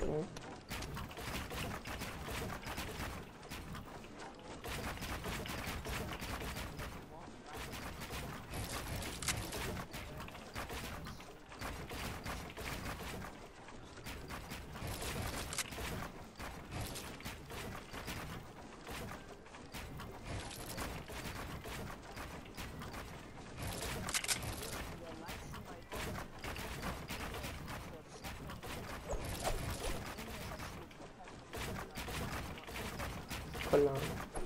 happening. Palana